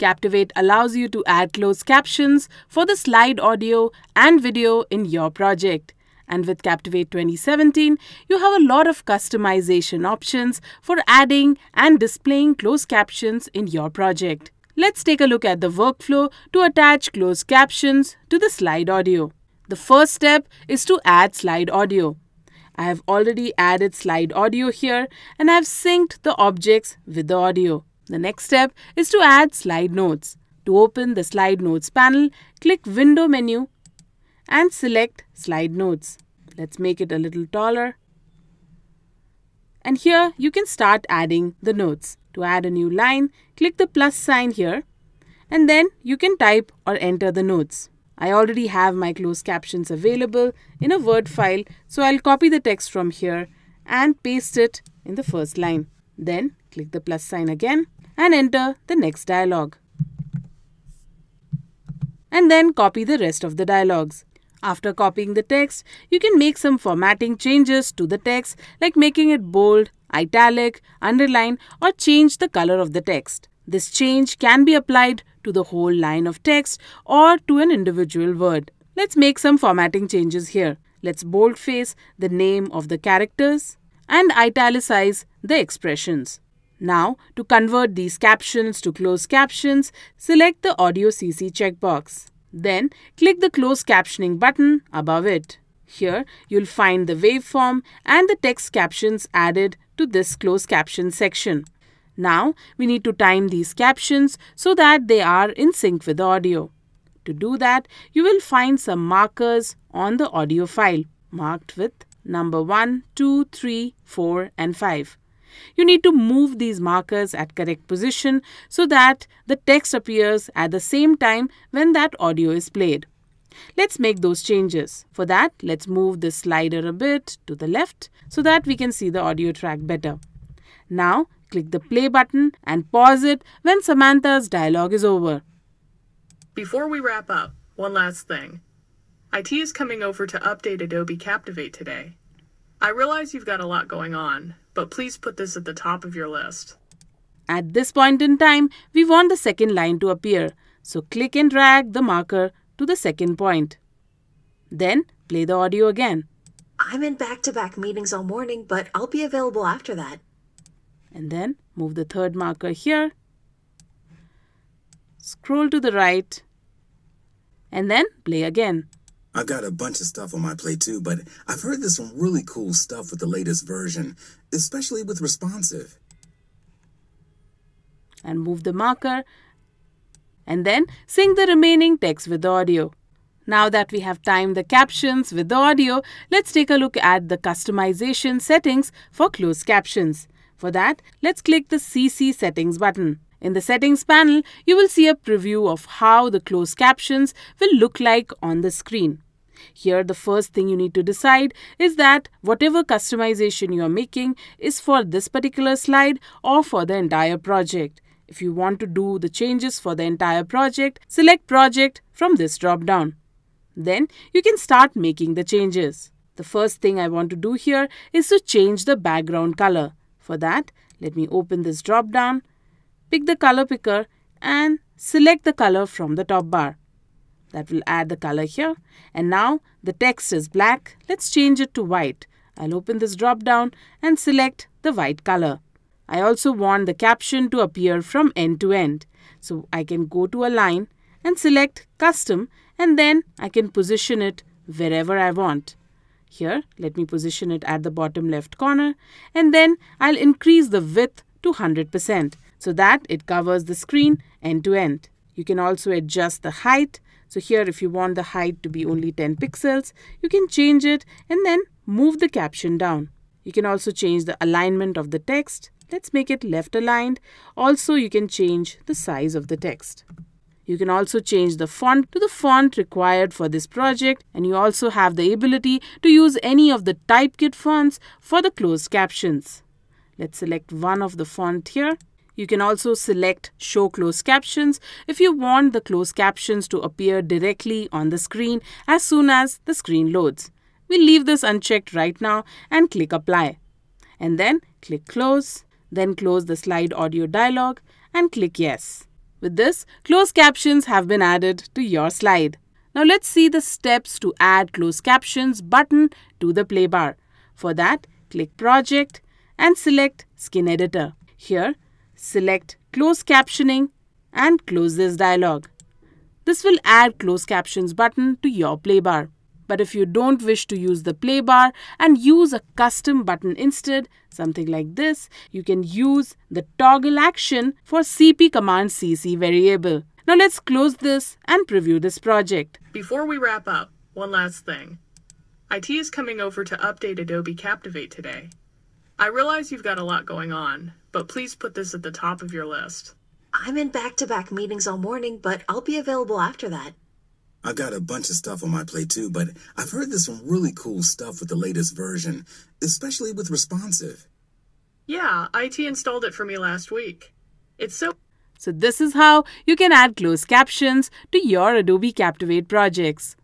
Captivate allows you to add closed captions for the slide audio and video in your project. And with Captivate 2017, you have a lot of customization options for adding and displaying closed captions in your project. Let's take a look at the workflow to attach closed captions to the slide audio. The first step is to add slide audio. I have already added slide audio here and I have synced the objects with the audio. The next step is to add slide notes. To open the slide notes panel, click window menu and select slide notes. Let's make it a little taller. And here you can start adding the notes. To add a new line, click the plus sign here and then you can type or enter the notes. I already have my closed captions available in a Word file so I'll copy the text from here and paste it in the first line. Then click the plus sign again and enter the next dialog. And then copy the rest of the dialogues. After copying the text, you can make some formatting changes to the text like making it bold, italic, underline or change the color of the text. This change can be applied to the whole line of text or to an individual word. Let's make some formatting changes here. Let's boldface the name of the characters and italicize the expressions. Now, to convert these captions to closed captions, select the Audio CC checkbox. Then, click the Closed Captioning button above it. Here, you'll find the waveform and the text captions added to this closed caption section. Now, we need to time these captions so that they are in sync with the audio. To do that, you will find some markers on the audio file marked with number 1, 2, 3, 4 and 5. You need to move these markers at correct position so that the text appears at the same time when that audio is played. Let's make those changes. For that, let's move the slider a bit to the left so that we can see the audio track better. Now, click the play button and pause it when Samantha's dialogue is over. Before we wrap up, one last thing. IT is coming over to update Adobe Captivate today. I realize you've got a lot going on, but please put this at the top of your list. At this point in time, we want the second line to appear, so click and drag the marker to the second point. Then play the audio again. I'm in back to back meetings all morning, but I'll be available after that. And then move the third marker here. Scroll to the right. And then play again. I've got a bunch of stuff on my plate too, but I've heard there's some really cool stuff with the latest version, especially with responsive. And move the marker. And then sync the remaining text with audio. Now that we have timed the captions with the audio, let's take a look at the customization settings for closed captions. For that, let's click the CC settings button. In the settings panel, you will see a preview of how the closed captions will look like on the screen. Here, the first thing you need to decide is that whatever customization you are making is for this particular slide or for the entire project. If you want to do the changes for the entire project, select Project from this drop down. Then you can start making the changes. The first thing I want to do here is to change the background color. For that, let me open this drop down pick the color picker and select the color from the top bar. That will add the color here. And now the text is black. Let's change it to white. I'll open this drop down and select the white color. I also want the caption to appear from end to end. So I can go to a line and select custom and then I can position it wherever I want. Here, let me position it at the bottom left corner and then I'll increase the width to 100% so that it covers the screen end to end. You can also adjust the height. So here if you want the height to be only 10 pixels, you can change it and then move the caption down. You can also change the alignment of the text. Let's make it left aligned. Also, you can change the size of the text. You can also change the font to the font required for this project and you also have the ability to use any of the typekit fonts for the closed captions. Let's select one of the font here you can also select Show Closed Captions if you want the closed captions to appear directly on the screen as soon as the screen loads. We'll leave this unchecked right now and click Apply. And then click Close, then close the slide audio dialog and click Yes. With this, closed captions have been added to your slide. Now let's see the steps to add closed captions button to the play bar. For that, click Project and select Skin Editor. Here, select Close Captioning and close this dialog. This will add closed captions button to your play bar. But if you don't wish to use the play bar and use a custom button instead, something like this, you can use the toggle action for CP command CC variable. Now let's close this and preview this project. Before we wrap up, one last thing. IT is coming over to update Adobe Captivate today. I realize you've got a lot going on, but please put this at the top of your list. I'm in back to back meetings all morning, but I'll be available after that. I've got a bunch of stuff on my plate too, but I've heard there's some really cool stuff with the latest version, especially with responsive. Yeah, IT installed it for me last week. It's so So this is how you can add closed captions to your Adobe Captivate projects.